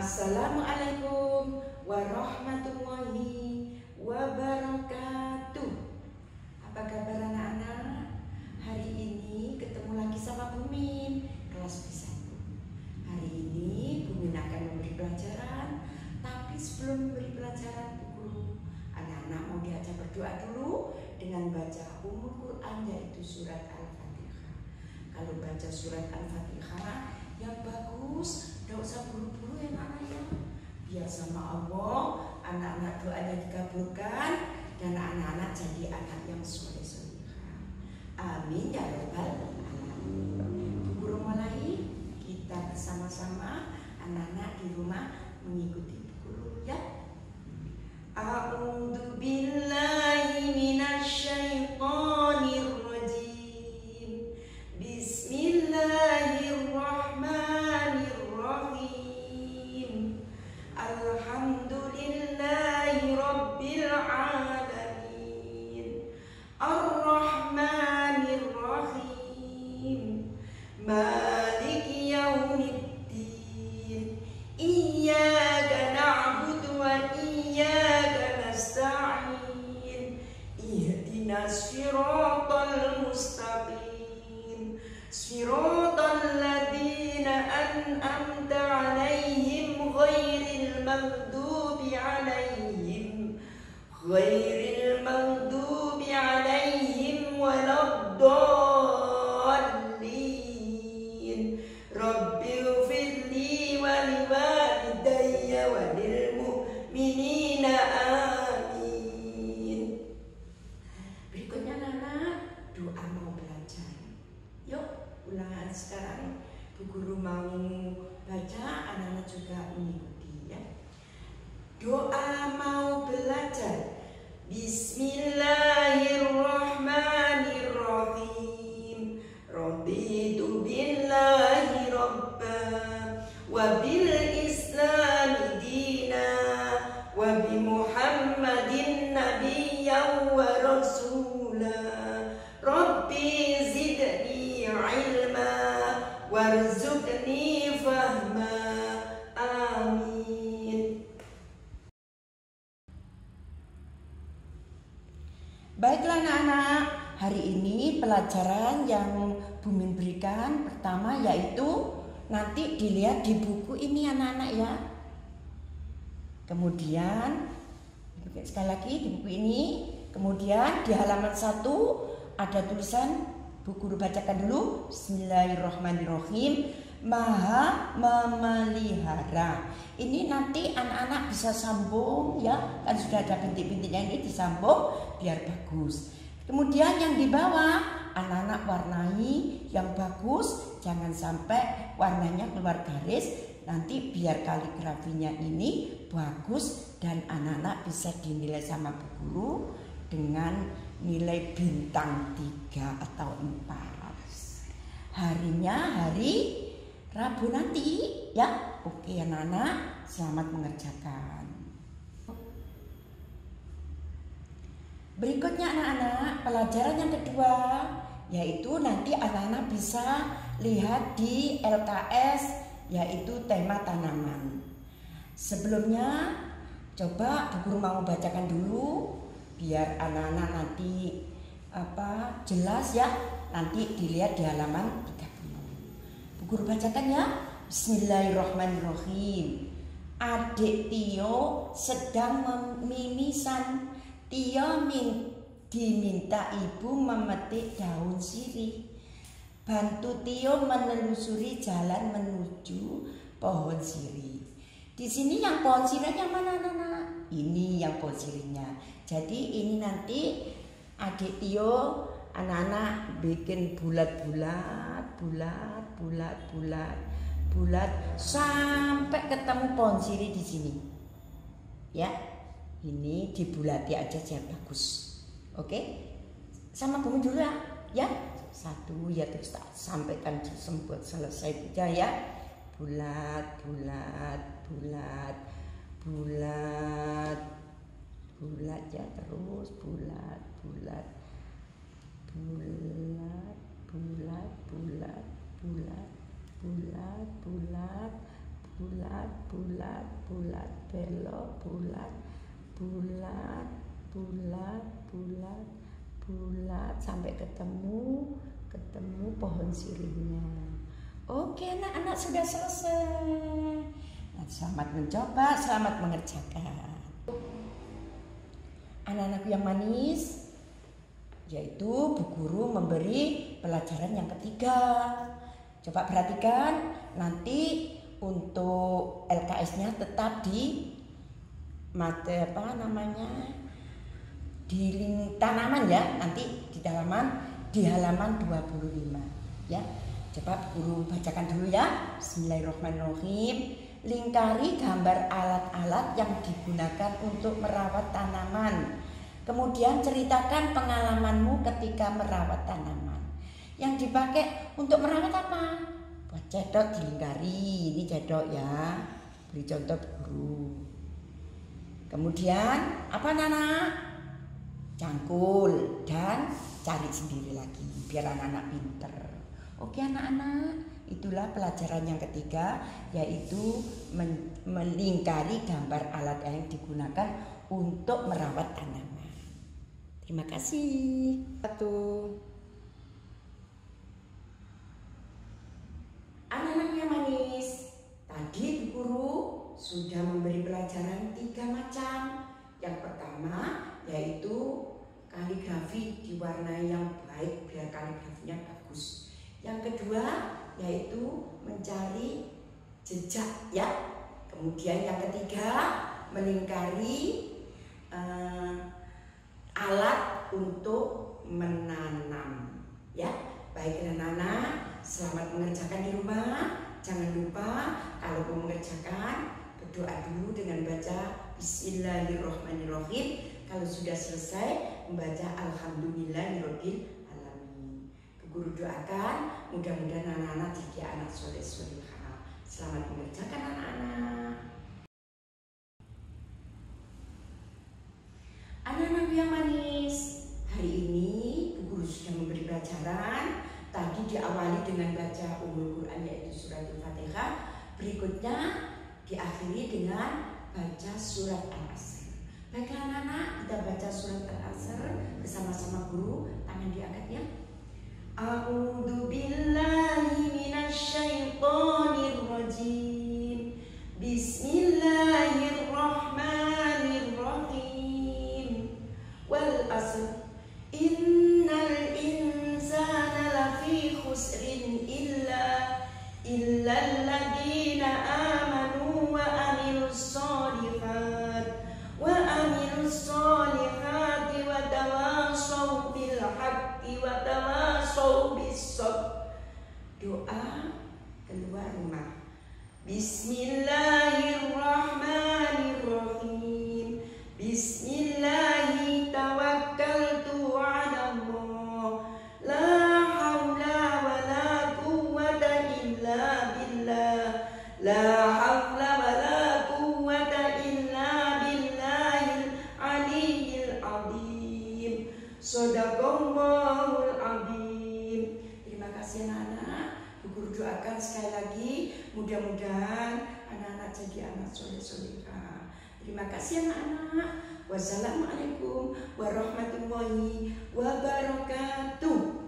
Assalamualaikum warahmatullahi wabarakatuh. Apa kabar anak-anak? Hari ini ketemu lagi sama Bumin kelas B1. Hari ini Bumin akan memberi pelajaran, tapi sebelum memberi pelajaran Guru, anak-anak mau diajak berdoa dulu dengan baca umur Quran yaitu surat Al-Fatihah. Kalau baca surat Al-Fatihah yang bagus, tidak usah buru-buru ya anak ya. Biar sama Allah, anak-anak doanya dikabulkan dan anak-anak jadi anak yang soleh solehah. Amin ya robbal alamin. Guru mulai kita bersama-sama anak-anak di rumah mengikuti اهدنا الصراط المستقيم. صراط الذين عليهم غير المغضوب عليهم غير ulangan sekarang Bu Guru mau baca, anak-anak juga mengikuti ya. Doa mau belajar. Bismillahirrahmanirrahim. Pelajaran yang Bumin berikan pertama yaitu nanti dilihat di buku ini anak-anak ya. Kemudian sekali lagi di buku ini, kemudian di halaman 1 ada tulisan Bu Guru bacakan dulu Bismillahirrahmanirrahim. Maha memelihara. Ini nanti anak-anak bisa sambung ya. Kan sudah ada bintik-bintiknya ini disambung biar bagus Kemudian yang di bawah anak-anak warnai yang bagus Jangan sampai warnanya keluar garis. Nanti biar kaligrafinya ini bagus Dan anak-anak bisa dinilai sama Bu Guru Dengan nilai bintang 3 atau 4 Harinya hari Rabu nanti ya. Oke anak-anak selamat mengerjakan. Berikutnya anak-anak pelajaran yang kedua Yaitu nanti anak-anak bisa lihat di LKS Yaitu tema tanaman. Sebelumnya coba Bu Guru mau bacakan dulu biar anak-anak nanti apa jelas ya nanti dilihat di halaman 30 Bu Guru bacakan ya. Bismillahirrahmanirrahim. Adik Tio sedang memimisan Tio min, diminta ibu memetik daun sirih Bantu Tio menelusuri jalan menuju pohon sirih di sini yang pohon sirihnya mana anak-anak? Ini yang pohon sirihnya. Jadi ini nanti adik Tio anak-anak bikin bulat-bulat, bulat, bulat, bulat, bulat sampai ketemu pohon sirih di sini. Ya, ini dibulati aja biar bagus. Oke, sama bumi dulu ya. ya. Satu ya terus tak sampaikan sembuh selesai aja ya. Bulat, bulat, bulat, bulat, bulat ya terus bulat, bulat, bulat, bulat, bulat, bulat, bulat, bulat, bulat bulat bulat belok bulat bulat bulat bulat bulat. Sampai ketemu ketemu pohon sirihnya. Oke anak-anak sudah selesai. Nah, selamat mencoba selamat mengerjakan. Anak-anak yang manis yaitu Bu Guru memberi pelajaran yang ketiga. Coba perhatikan nanti untuk LKS-nya tetap di mate apa namanya di tanaman ya nanti di halaman di halaman 25 ya coba guru bacakan dulu ya Bismillahirrahmanirrahim lingkari gambar alat-alat yang digunakan untuk merawat tanaman Kemudian ceritakan pengalamanmu ketika merawat tanaman. Yang dipakai untuk merawat apa? Buat cedok dilingkari. Ini cedok ya. Beri contoh guru. Kemudian apa Nana? Cangkul dan cari sendiri lagi biar anak-anak pinter. Oke anak-anak, itulah pelajaran yang ketiga yaitu melingkari gambar alat yang digunakan untuk merawat tanaman. Terima kasih. Satu. Anak-anak yang manis, tadi guru sudah kaligrafi diwarnai yang baik biar kaligrafinya bagus. Yang kedua yaitu mencari jejak ya. Kemudian yang ketiga melingkari uh, alat untuk menanam ya baik anak-anak selamat mengerjakan di rumah jangan lupa kalau mau mengerjakan berdoa dulu dengan baca Bismillahirrahmanirrahim kalau sudah selesai membaca Alhamdulillahirobbil alamin guru doakan mudah-mudahan anak-anak jadi anak soleh solehah selamat mengerjakan anak-anak Anak-anak yang manis, hari ini Guru sudah memberi pelajaran. Tadi diawali dengan baca Umul Quran yaitu surat Al-Fatihah. Berikutnya diakhiri dengan baca surat Al-Asr. Baiklah anak-anak, kita baca surat Al-Asr bersama-sama guru. Tangan diangkat ya. A'udzu doa keluar rumah. Bismillahirrahmanirrahim sekali lagi mudah-mudahan anak-anak jadi anak soleh-solehah. Terima kasih anak-anak. Wassalamualaikum warahmatullahi wabarakatuh.